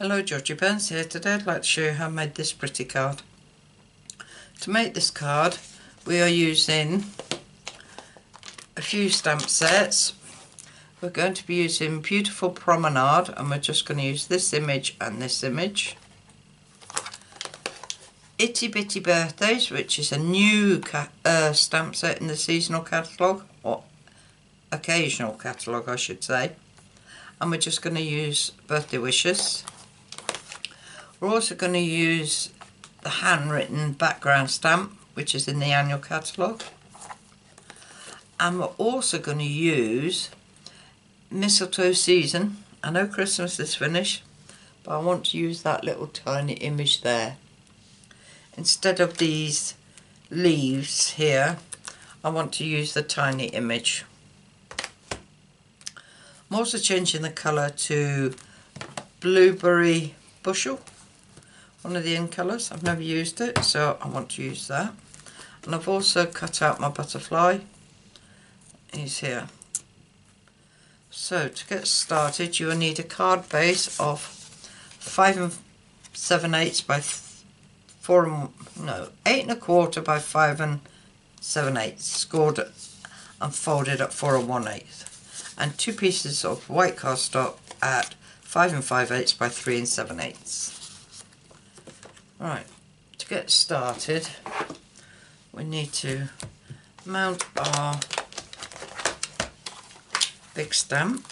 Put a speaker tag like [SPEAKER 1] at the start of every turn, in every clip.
[SPEAKER 1] Hello Georgie Burns here. Today I'd like to show you how I made this pretty card. To make this card we are using a few stamp sets. We're going to be using Beautiful Promenade and we're just going to use this image and this image. Itty Bitty Birthdays which is a new uh, stamp set in the seasonal catalogue or occasional catalogue I should say and we're just going to use birthday wishes we're also going to use the handwritten background stamp, which is in the annual catalogue. And we're also going to use mistletoe season. I know Christmas is finished, but I want to use that little tiny image there. Instead of these leaves here, I want to use the tiny image. I'm also changing the colour to blueberry bushel one of the in colours. I've never used it, so I want to use that. And I've also cut out my butterfly. He's here. So to get started, you will need a card base of five and seven eighths by four and no eight and a quarter by five and seven eighths, scored and folded at four and one eighth, and two pieces of white cardstock at five and five eighths by three and seven eighths. Right, to get started, we need to mount our big stamp.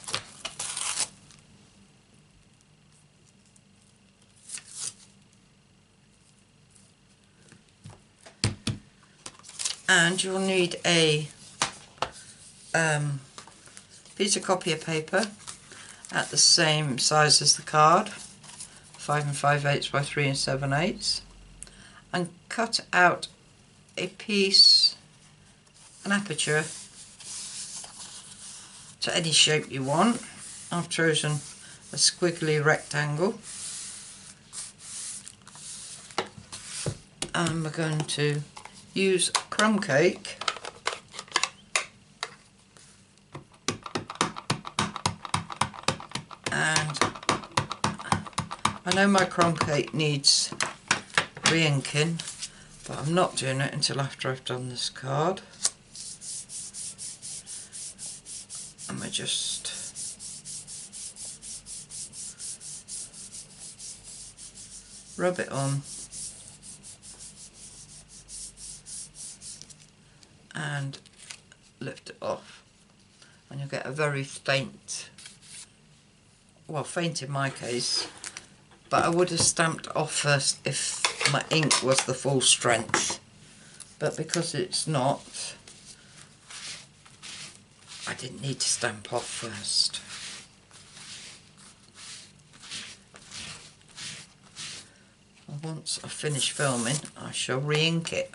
[SPEAKER 1] And you'll need a um, piece of copy paper at the same size as the card 5 and 5 eighths by 3 and 7 eighths and cut out a piece, an aperture to any shape you want. I've chosen a squiggly rectangle and we're going to use crumb cake I know my cake needs re-inking, but I'm not doing it until after I've done this card. And we just rub it on and lift it off and you'll get a very faint well faint in my case but I would have stamped off first if my ink was the full strength. But because it's not I didn't need to stamp off first. Once I finish filming I shall re-ink it.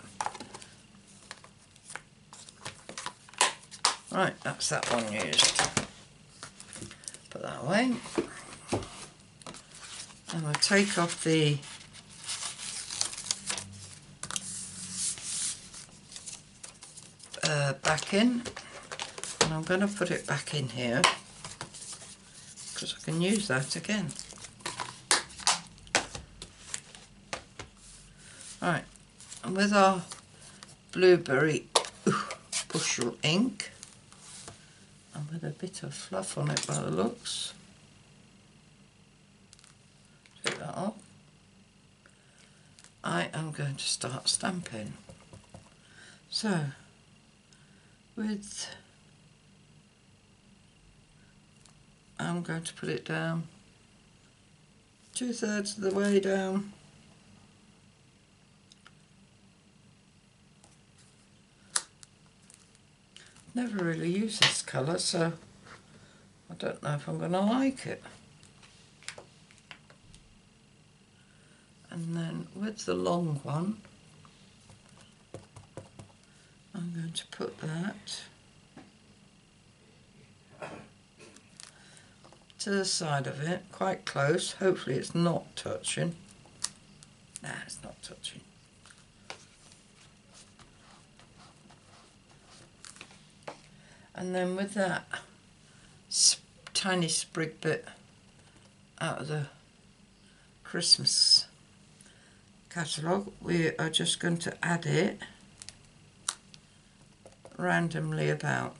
[SPEAKER 1] Right that's that one used. Put that away and I'll take off the uh, backing and I'm going to put it back in here because I can use that again. Right, and with our blueberry bushel ink and with a bit of fluff on it by the looks, I am going to start stamping. So, with, I'm going to put it down two thirds of the way down. Never really used this colour, so I don't know if I'm going to like it. And then with the long one I'm going to put that to the side of it, quite close, hopefully it's not touching. Nah, it's not touching. And then with that tiny sprig bit out of the Christmas catalogue, we are just going to add it randomly about.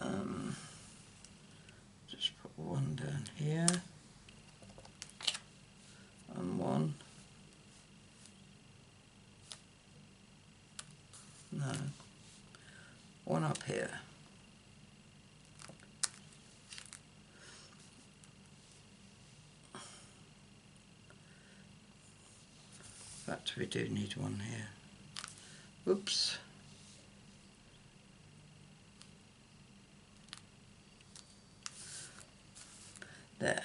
[SPEAKER 1] Um, just put one down here and one. No, one up here. Fact, we do need one here. Oops. There.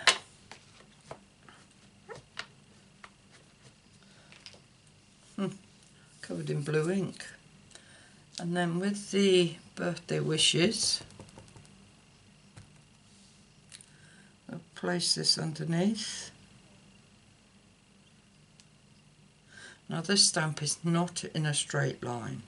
[SPEAKER 1] Hmm. Covered in blue ink. And then with the birthday wishes, I'll place this underneath. Now this stamp is not in a straight line.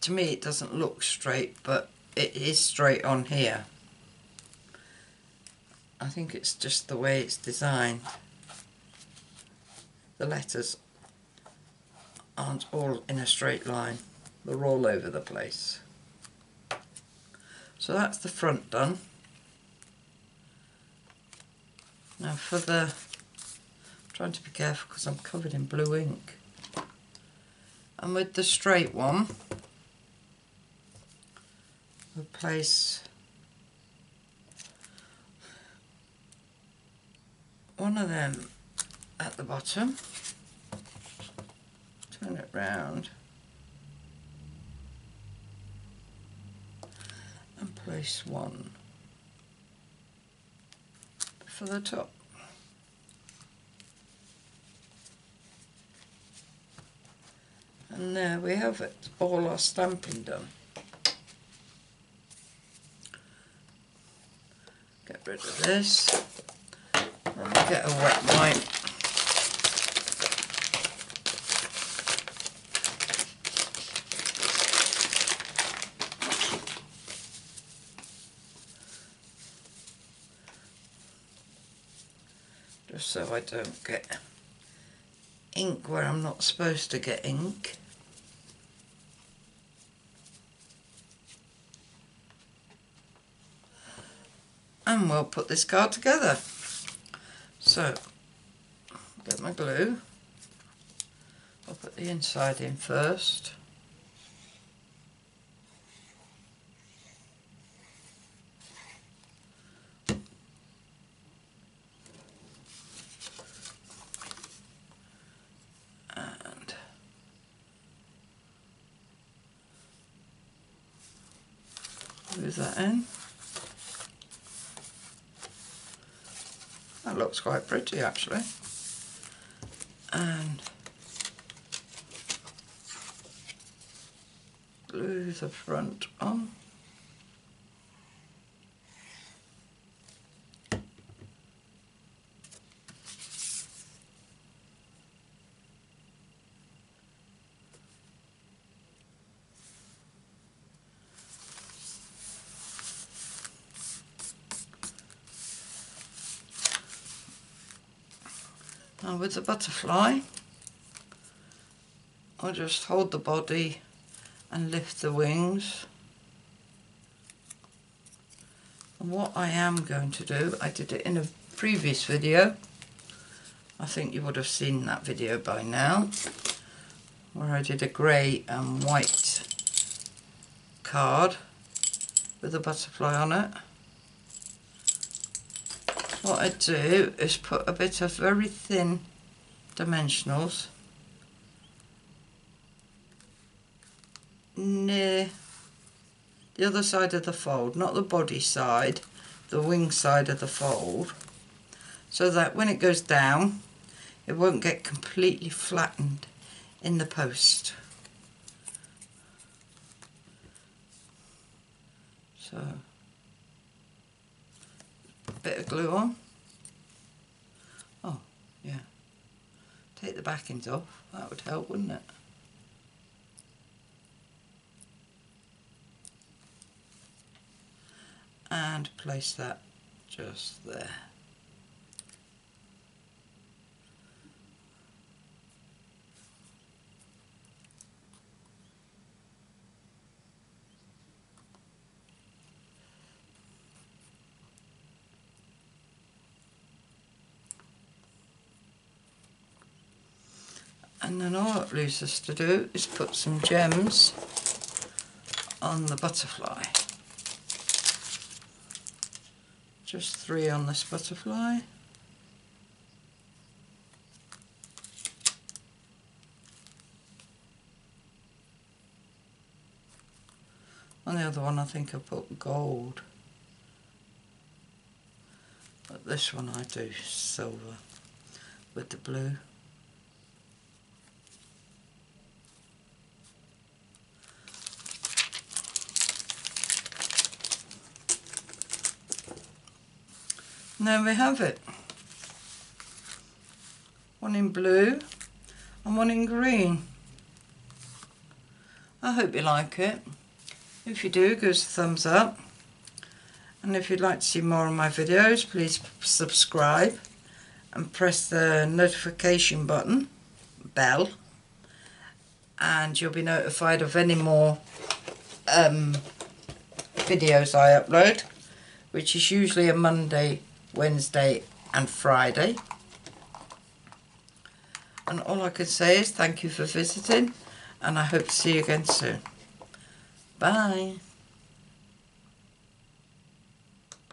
[SPEAKER 1] To me it doesn't look straight, but it is straight on here. I think it's just the way it's designed. The letters aren't all in a straight line. They're all over the place. So that's the front done. Now for the, I'm trying to be careful because I'm covered in blue ink. And with the straight one, we'll place one of them at the bottom, turn it round and place one for the top. And there we have it, all our stamping done. Get rid of this and get a wet wipe. Just so I don't get ink where I'm not supposed to get ink. And we'll put this card together. So, get my glue. I'll put the inside in first. That in. That looks quite pretty actually. And glue the front on. Oh, now with the butterfly, I'll just hold the body and lift the wings. And what I am going to do, I did it in a previous video. I think you would have seen that video by now. Where I did a grey and white card with a butterfly on it what I do is put a bit of very thin dimensionals near the other side of the fold, not the body side, the wing side of the fold, so that when it goes down it won't get completely flattened in the post. So, bit of glue on. Oh, yeah. Take the backings off, that would help, wouldn't it? And place that just there. And then all it leaves us to do is put some gems on the butterfly. Just three on this butterfly. On the other one I think I put gold. But this one I do silver with the blue. There we have it. One in blue and one in green. I hope you like it. If you do, give us a thumbs up. And if you'd like to see more of my videos, please subscribe and press the notification button, bell, and you'll be notified of any more um, videos I upload, which is usually a Monday Wednesday and Friday. And all I can say is thank you for visiting and I hope to see you again soon. Bye.